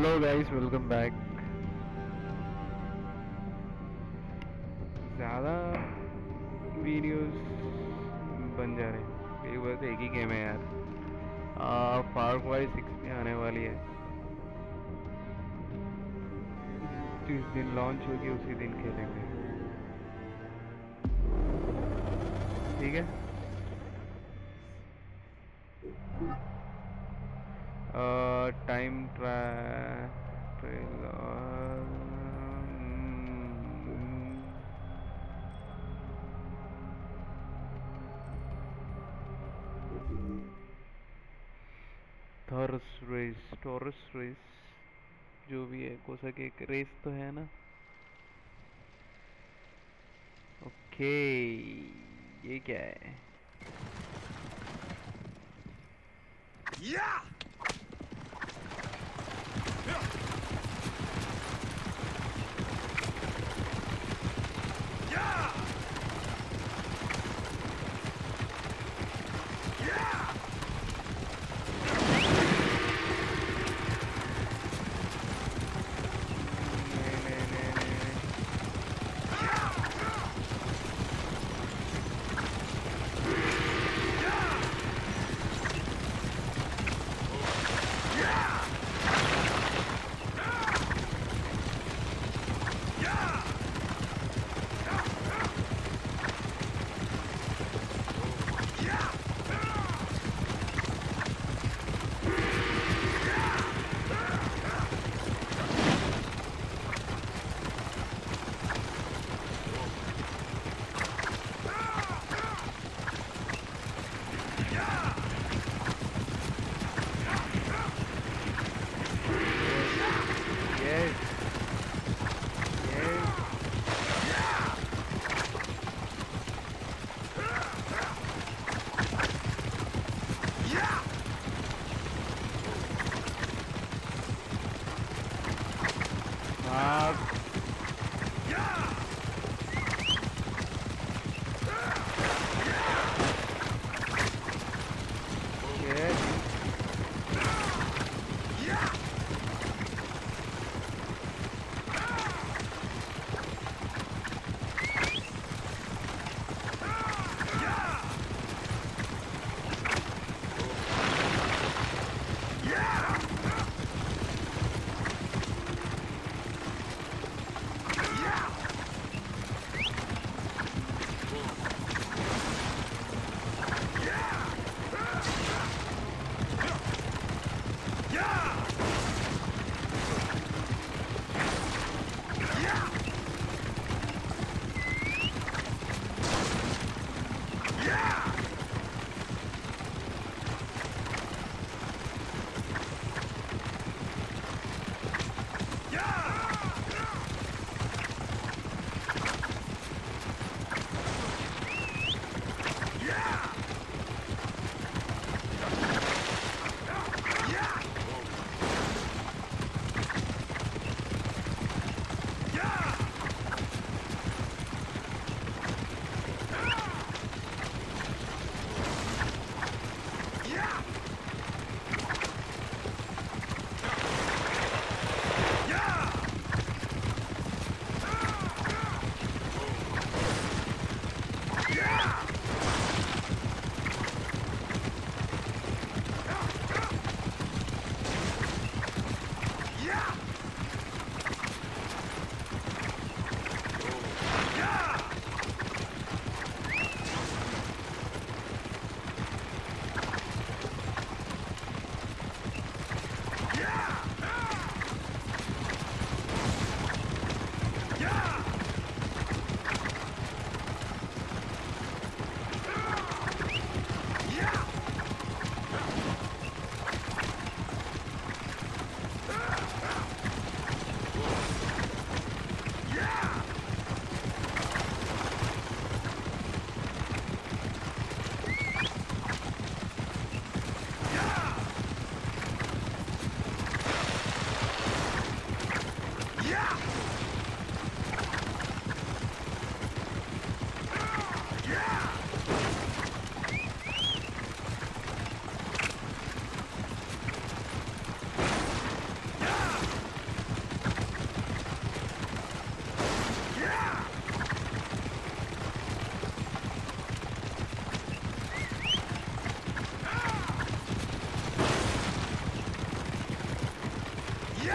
Guys welcome back ज़्यादा videos बन जा रहे हैं। बस एक ही गेम है यार। फार क्राई सिक्स में आने वाली है। जिस दिन लॉन्च होगी, उसी दिन खेलेंगे। ठीक है? टाइम थॉरस रेस टॉरस रेस जो भी है के एक रेस तो है ना ओके ये क्या है! Yeah!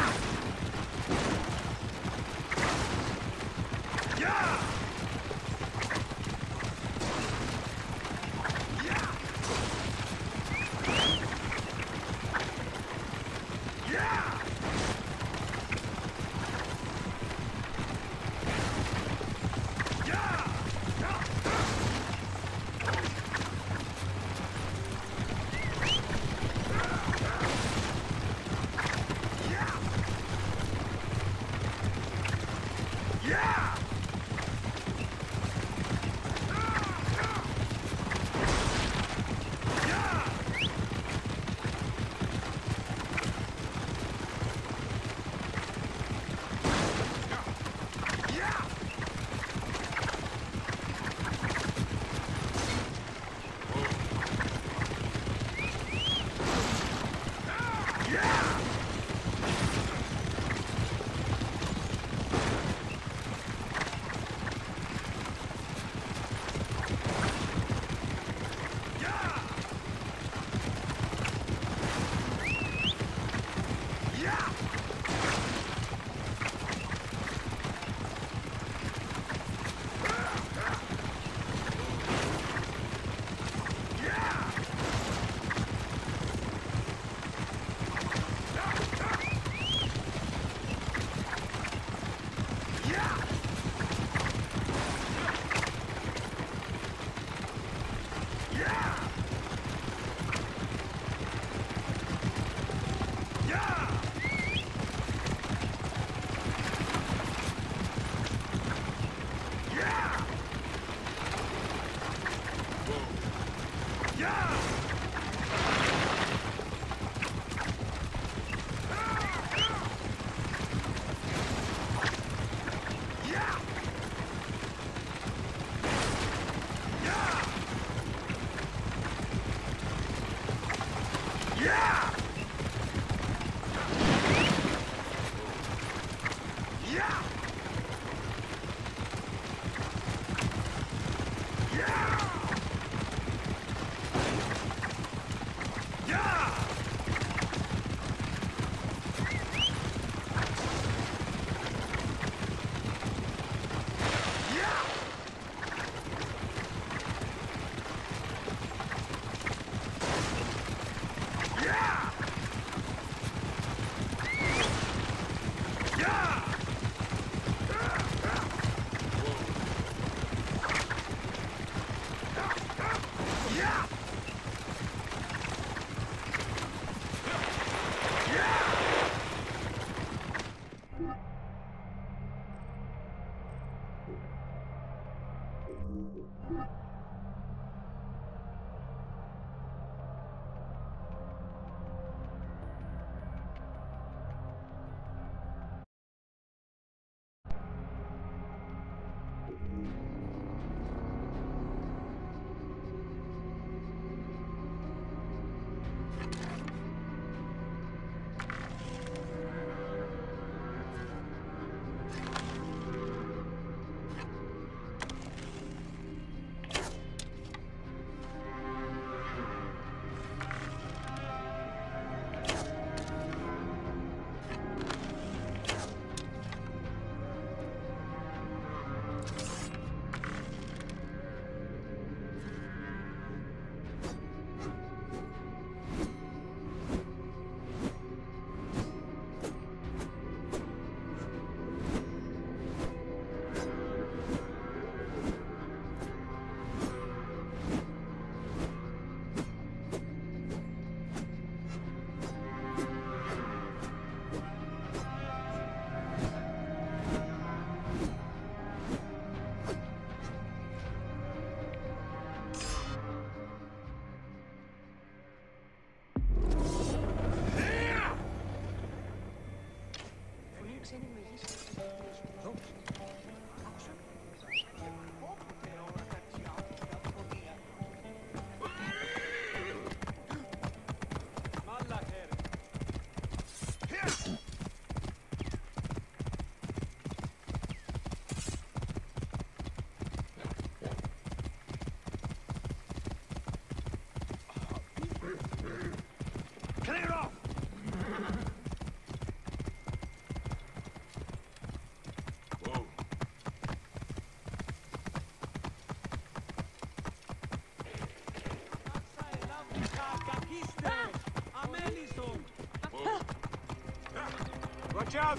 Ah! Watch out!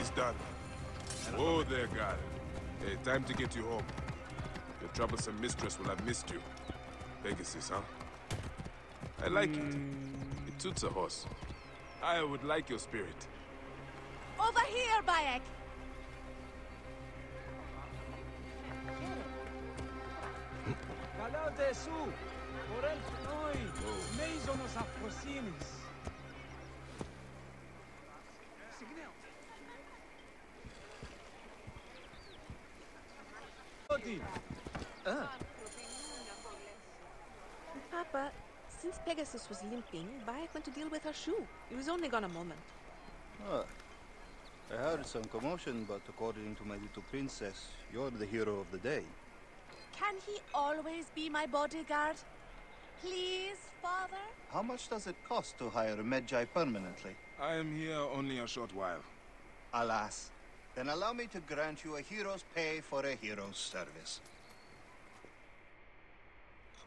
It's done. Oh, there, guy. Hey, time to get you home. Your troublesome mistress will have missed you. Pegasus, huh? I like it. Hmm, It suits a horse. I would like your spirit. Over here, Bayek! Gesù, noi, aprosinis. Ah. Papa, since Pegasus was limping, Bayek went to deal with her shoe. He was only gone a moment. Ah. I heard some commotion, but according to my little princess, you're the hero of the day. Can he always be my bodyguard? Please, father? How much does it cost to hire a Medjai permanently? I am here only a short while. Alas. Then allow me to grant you a hero's pay for a hero's service.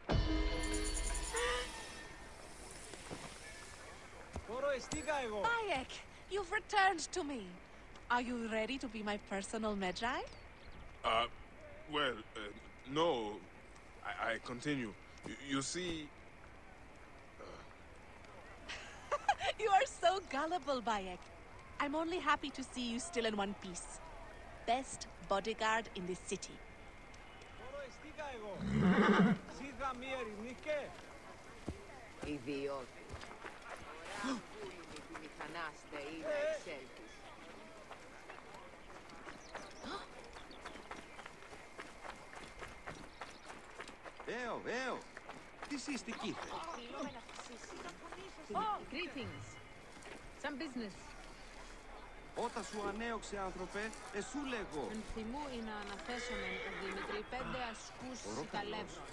Bayek, you've returned to me. Are you ready to be my personal Medjai? Uh, well, uh, no. I, I continue. You, you see, You are so gullible, Bayek. I'm only happy to see you still in one piece. Best bodyguard in the city. Εξέλθεις. Veo, veo. Τι είστε εκεί. Greetings. Some business. Όταν σου ανέωξε, άνθρωπε, εσού λέγω. Ενθυμού είναι αναθέσομεν ο Δημητρή πέντε ασκούς καλεύρων.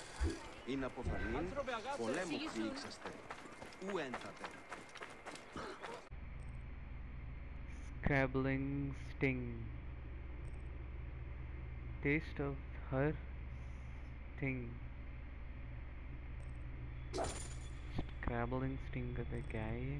Είναι αποφανή, Άνθρωπε αγάπη, πολέμου εξηγήσου. πλήξαστε. Ου ένθατε. Scrabbling sting. Taste of her sting. Scrabbling sting क्या है ये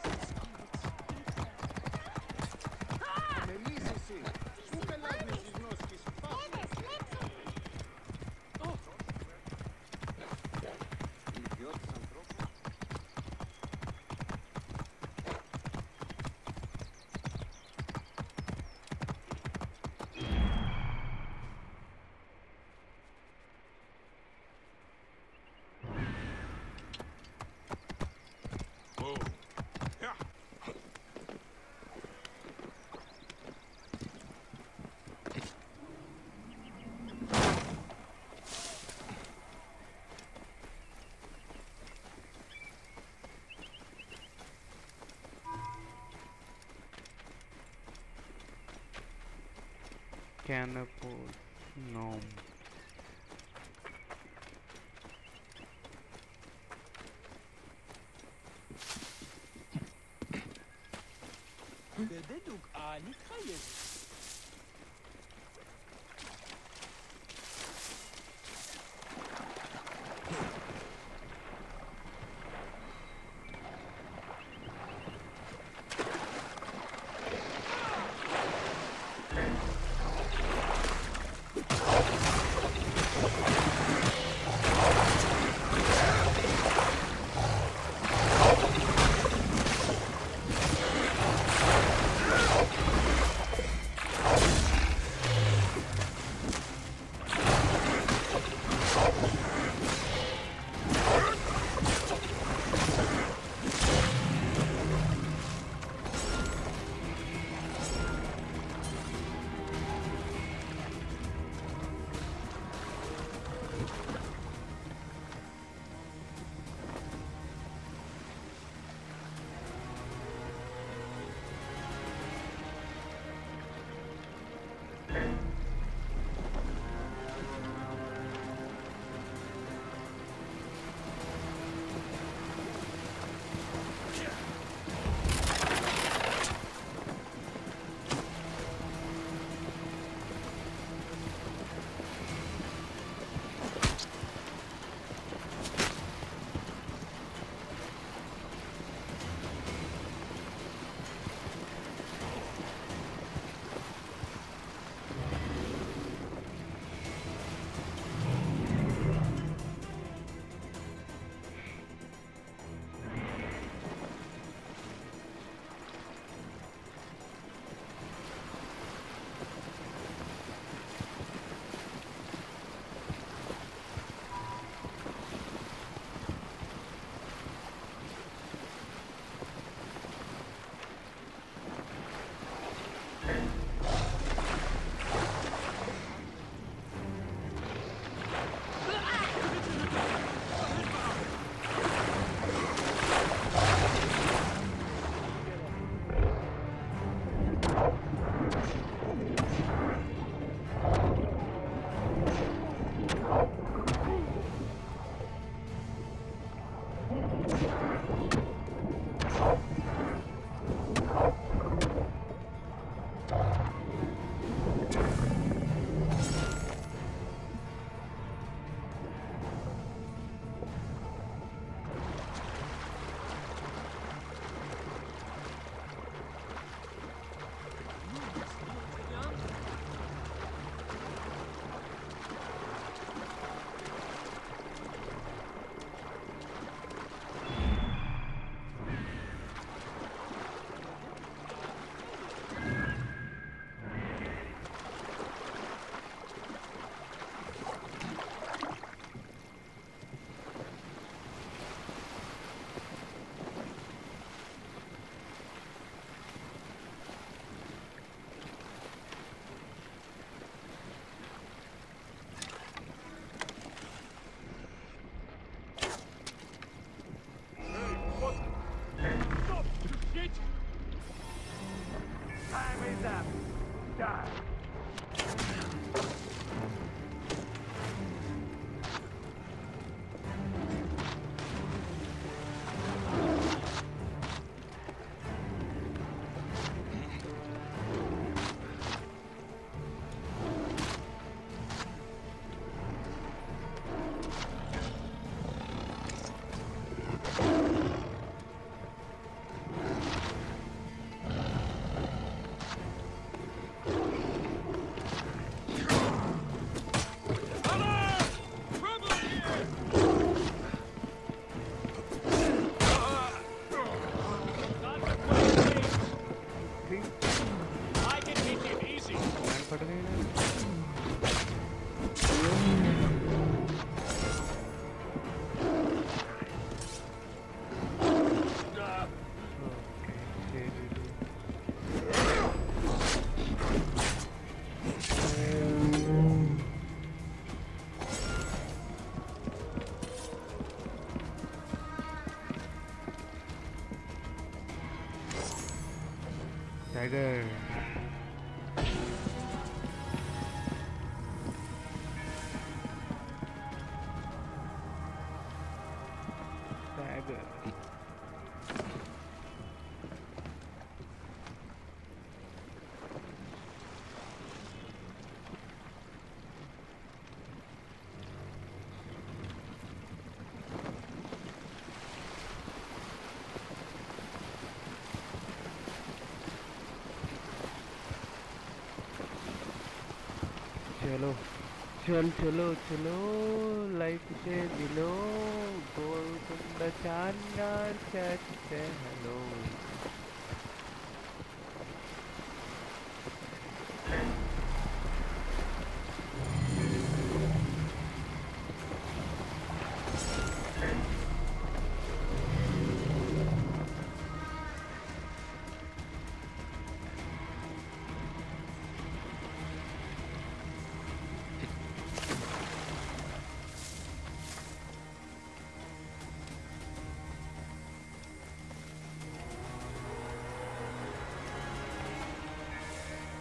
pequena por não 来的。चल चलो चलो। Life से मिलो। गोल कुंड चांदा hello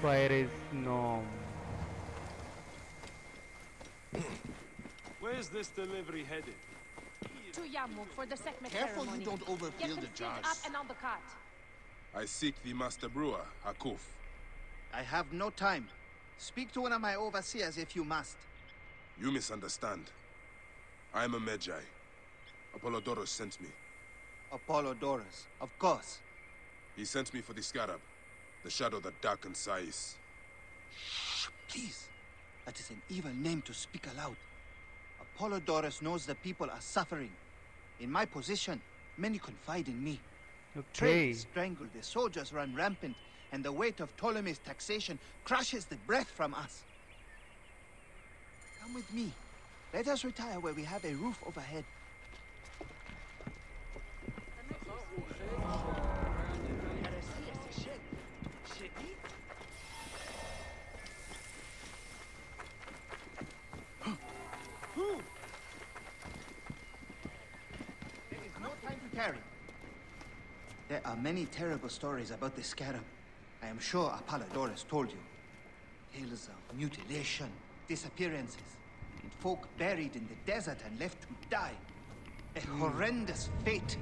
Fire is norm. Where's this delivery headed? To Yamu for the Sekhmet Careful ceremony. you don't Get overfill them the filled jars. up and on the cart. I seek the master brewer, Harkuf. I have no time. Speak to one of my overseers if you must. You misunderstand. I am a Medjay. Apollodorus sent me. Apollodorus, of course. He sent me for the scarab, the shadow that darkens Sais. Shh, please. That is an evil name to speak aloud. Apollodorus knows the people are suffering. In my position, many confide in me. Okay. Trade is strangled, the soldiers run rampant, and the weight of Ptolemy's taxation crushes the breath from us. Come with me. Let us retire where we have a roof overhead. There is no time to tarry. There are many terrible stories about the scarab. I am sure Apollodorus told you. Tales of mutilation, disappearances, and folk buried in the desert and left to die. A hmm. horrendous fate,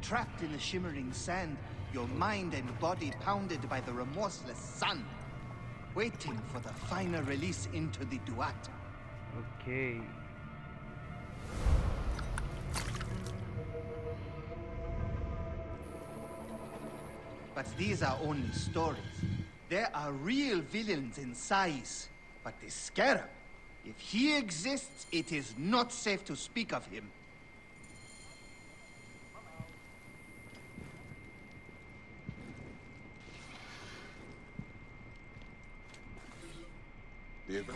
trapped in the shimmering sand, your mind and body pounded by the remorseless sun, waiting for the final release into the Duat. Okay. But these are only stories. There are real villains in Sais. But the Scarab, if he exists, it is not safe to speak of him. Diego.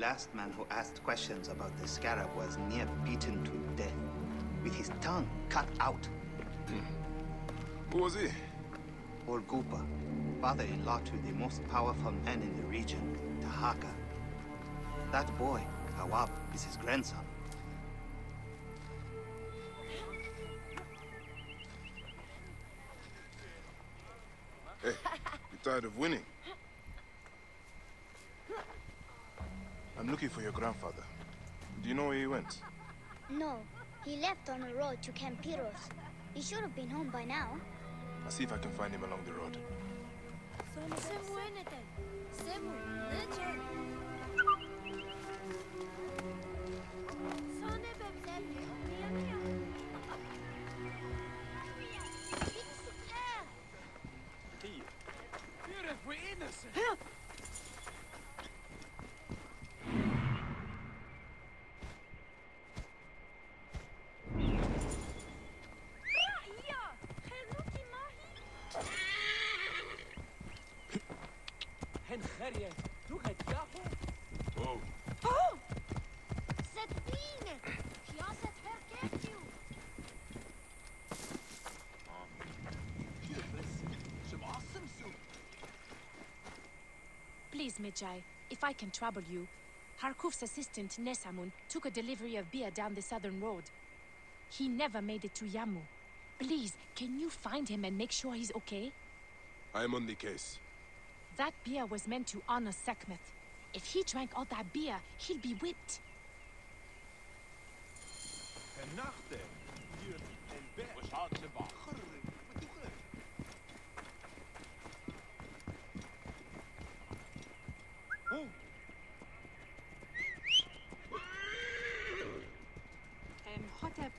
Last man who asked questions about the Scarab was near beaten to death, with his tongue cut out. Who was he? Orgupa, father-in-law to the most powerful man in the region, Tahaka. That boy, Hawab, is his grandson. Hey, you tired of winning? I'm looking for your grandfather. Do you know where he went? No, he left on the road to Campiros. He should have been home by now. I'll see if I can find him along the road. Beautiful Please, Medjay, if I can trouble you, Harkuf's assistant, Nesamun, took a delivery of beer down the southern road. He never made it to Yamu. Please, can you find him and make sure he's okay? I am on the case. That beer was meant to honor Sekhmet. If he drank all that beer, he'll be whipped. Genachte. Hier en bed.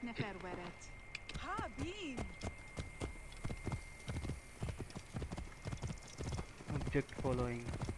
Hotep nefer weret. Ha, Bean. Object following.